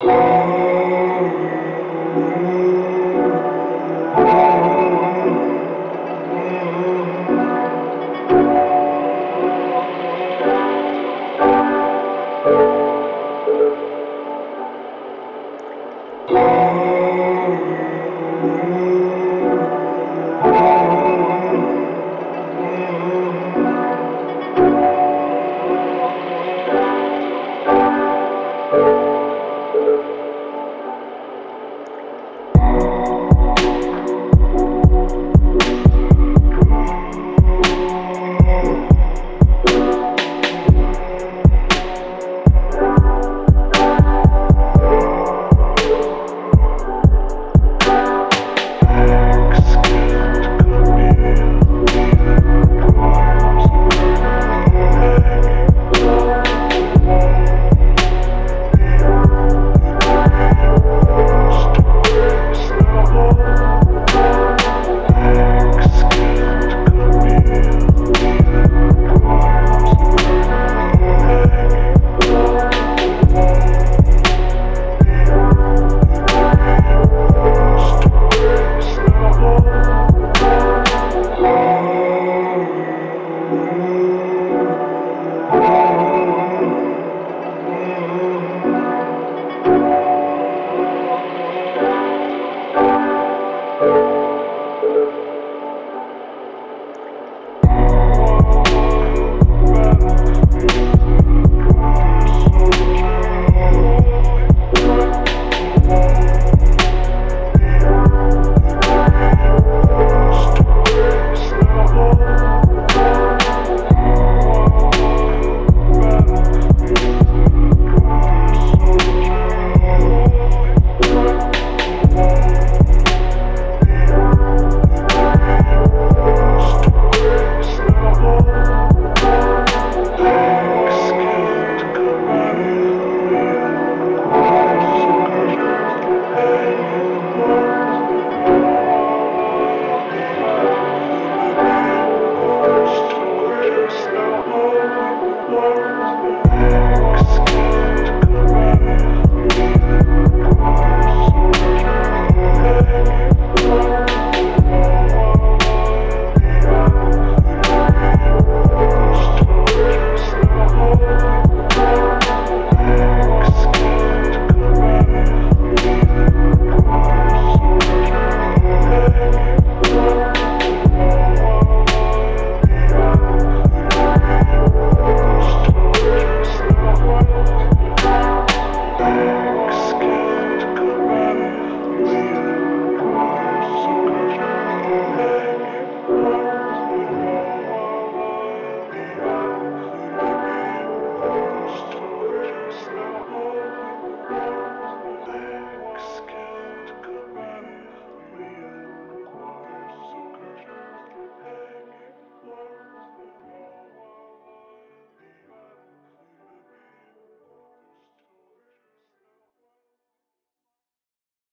Música